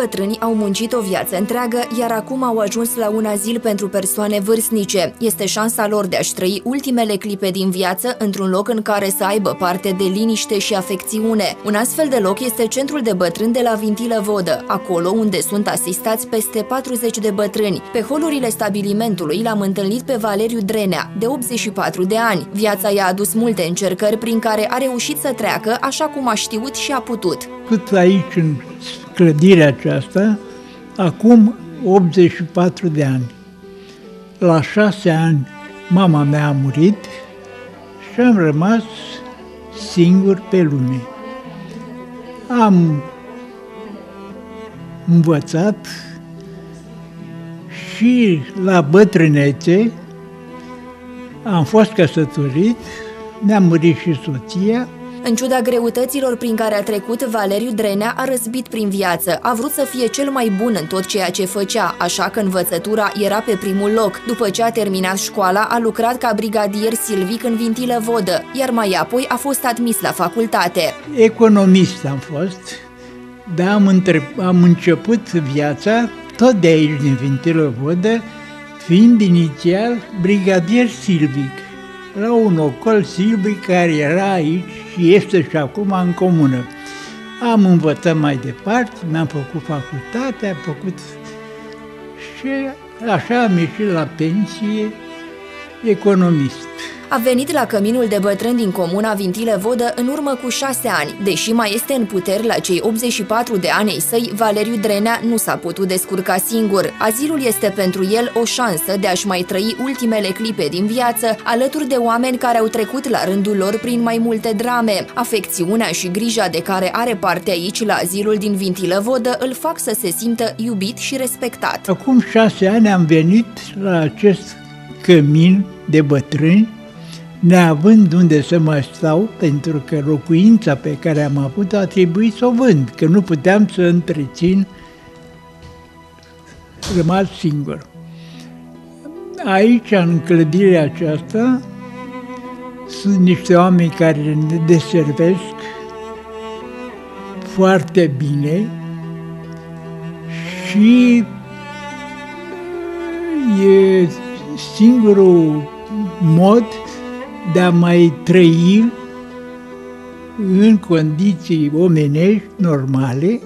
bătrâni au muncit o viață întreagă, iar acum au ajuns la un azil pentru persoane vârstnice. Este șansa lor de a-și trăi ultimele clipe din viață într-un loc în care să aibă parte de liniște și afecțiune. Un astfel de loc este centrul de bătrâni de la Vintilă Vodă, acolo unde sunt asistați peste 40 de bătrâni. Pe holurile stabilimentului l-am întâlnit pe Valeriu Drenea, de 84 de ani. Viața i-a adus multe încercări prin care a reușit să treacă așa cum a știut și a putut. Cât aici, în clădirea aceasta, acum 84 de ani. La șase ani mama mea a murit și am rămas singur pe lume. Am învățat și la bătrânețe am fost căsătorit, ne-a murit și soția, în ciuda greutăților prin care a trecut, Valeriu Drenea a răzbit prin viață. A vrut să fie cel mai bun în tot ceea ce făcea, așa că învățătura era pe primul loc. După ce a terminat școala, a lucrat ca brigadier silvic în Vintilă Vodă, iar mai apoi a fost admis la facultate. Economist am fost, dar am, între... am început viața tot de aici, din Vintilă Vodă, fiind inițial brigadier silvic la un ocol silvic care era aici și este și acum în comună. Am învățat mai departe, mi-am făcut facultatea, am făcut și așa am ieșit la pensie economist. A venit la căminul de bătrân din comuna Vintile Vodă în urmă cu șase ani. Deși mai este în puteri la cei 84 de ani ei săi, Valeriu Drenea nu s-a putut descurca singur. Azilul este pentru el o șansă de a-și mai trăi ultimele clipe din viață, alături de oameni care au trecut la rândul lor prin mai multe drame. Afecțiunea și grija de care are parte aici la azilul din Vintilă Vodă îl fac să se simtă iubit și respectat. Acum șase ani am venit la acest cămin de bătrâni neavând unde să mă stau, pentru că locuința pe care am avut a trebuit să o vând, că nu puteam să întrețin rămas singur. Aici, în clădirea aceasta, sunt niște oameni care ne deservesc foarte bine și e singurul mod de a mai trăi în condiții omenești normale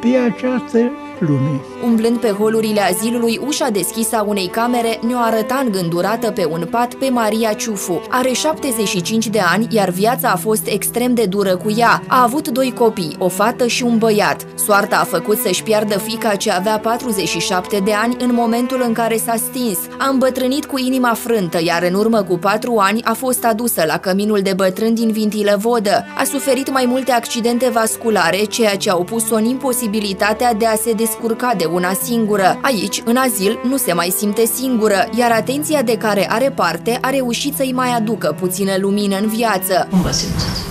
pe această lume. Umblând pe holurile azilului, ușa deschisă a unei camere ne-o arăta îngândurată pe un pat pe Maria Ciufu. Are 75 de ani, iar viața a fost extrem de dură cu ea. A avut doi copii, o fată și un băiat. Soarta a făcut să-și piardă fica ce avea 47 de ani în momentul în care s-a stins. A îmbătrânit cu inima frântă, iar în urmă cu patru ani a fost adusă la căminul de bătrân din Vintilă Vodă. A suferit mai multe accidente vasculare, ceea ce au pus-o în imposibilitatea de a se descurca de una singură. Aici, în azil, nu se mai simte singură, iar atenția de care are parte a reușit să-i mai aducă puțină lumină în viață. Cum vă simțiți?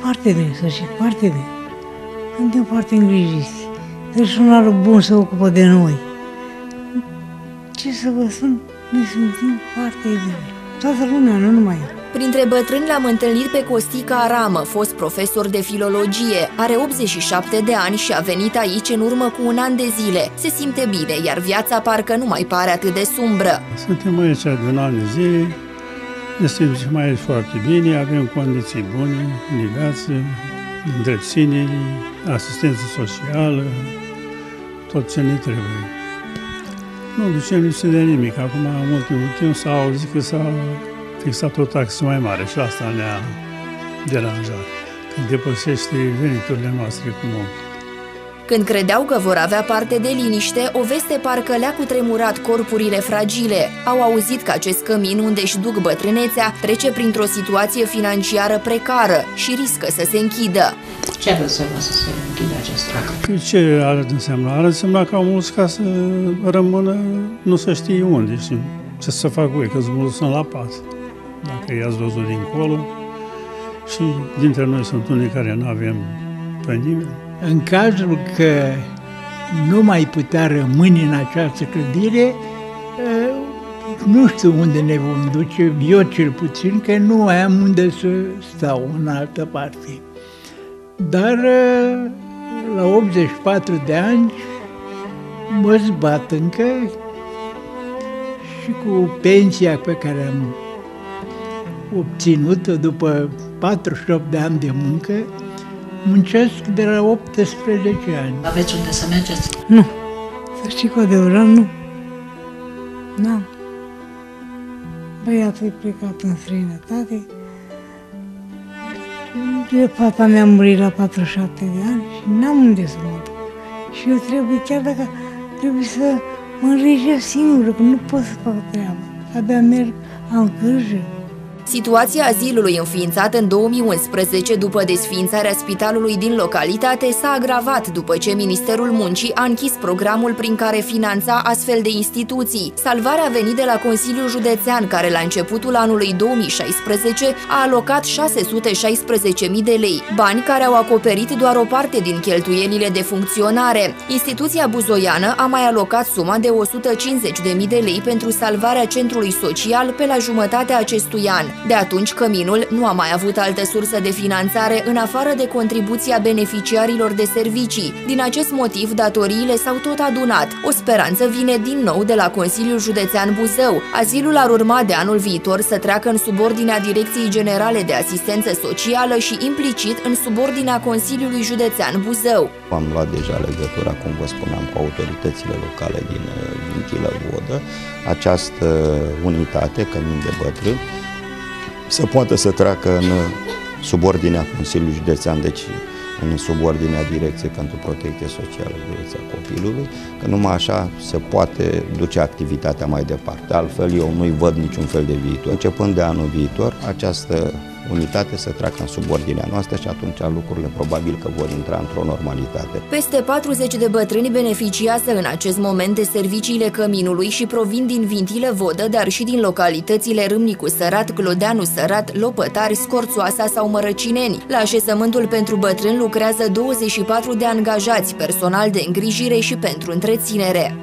Foarte bine, să știți, foarte bine. Suntem foarte îngrijiți. Personalul bun se ocupă de noi. Ce să vă spun, ne simțim foarte bine. Toată lumea, nu numai eu. Printre bătrâni l-am întâlnit pe Costica Aramă, fost profesor de filologie. Are 87 de ani și a venit aici în urmă cu un an de zile. Se simte bine, iar viața parcă nu mai pare atât de sumbră. Suntem aici de un an de zile, ne simțim aici foarte bine, avem condiții bune de viață, întreținere, asistență socială, tot ce ne trebuie. Nu ducem lipsă de nimic. Acum, în ultimul timp, s-a auzit că s-a fixat o taxă mai mare și asta ne-a deranjat. Când depășește veniturile noastre cu mult. Când credeau că vor avea parte de liniște, o veste parcă le-a cutremurat corpurile fragile. Au auzit că acest cămin unde își duc bătrânețea trece printr-o situație financiară precară și riscă să se închidă. Ce ar însemna să se închidă acest tract? Ce ar însemna? Ar însemna ca mulți ca să rămână, nu să știe unde și ce să fac voi, că mulți sunt la pat. Dacă i-ați văzut dincolo și dintre noi sunt unii care nu avem pe nimeni. În cazul că nu mai putea rămâne în această clădire, nu știu unde ne vom duce, eu cel puțin, că nu mai am unde să stau în altă parte. Dar la 84 de ani mă zbat încă și cu pensia pe care am obținut-o după 48 de ani de muncă, muncesc de la 18 ani. Aveți unde să mergeți? Nu. Să știi că adevărat nu. N-am. Băiatul e plecat în străinătate. De fata mea a murit la 47 de ani și n-am unde să mă duc. Și eu trebuie, chiar dacă trebuie să mă îngrijesc singură, că nu pot să fac treaba. Abia merg, am grijă. Situația azilului înființat în 2011 după desființarea spitalului din localitate s-a agravat după ce Ministerul Muncii a închis programul prin care finanța astfel de instituții. Salvarea a venit de la Consiliul Județean, care la începutul anului 2016 a alocat 616.000 de lei, bani care au acoperit doar o parte din cheltuielile de funcționare. Instituția buzoiană a mai alocat suma de 150.000 de lei pentru salvarea centrului social pe la jumătatea acestui an. De atunci, Căminul nu a mai avut altă sursă de finanțare în afară de contribuția beneficiarilor de servicii. Din acest motiv, datoriile s-au tot adunat. O speranță vine din nou de la Consiliul Județean Buzău. Azilul ar urma de anul viitor să treacă în subordinea Direcției Generale de Asistență Socială și implicit în subordinea Consiliului Județean Buzău. Am luat deja legătura, cum vă spuneam, cu autoritățile locale din, din Chilăvodă. Această unitate, Cămin de Bătrân, să poată să treacă în subordinea Consiliului Județean, deci în subordinea Direcției pentru Protecție Socială, Direcția Copilului, că numai așa se poate duce activitatea mai departe. Altfel, eu nu-i văd niciun fel de viitor. Începând de anul viitor, această unitate să treacă în subordinea noastră și atunci lucrurile probabil că vor intra într-o normalitate. Peste 40 de bătrâni beneficiază în acest moment de serviciile căminului și provin din Vintile Vodă, dar și din localitățile Râmnicu Sărat, Clodeanu Sărat, Lopătari, Scorțoasa sau Mărăcineni. La așezământul pentru bătrâni lucrează 24 de angajați, personal de îngrijire și pentru întreținere.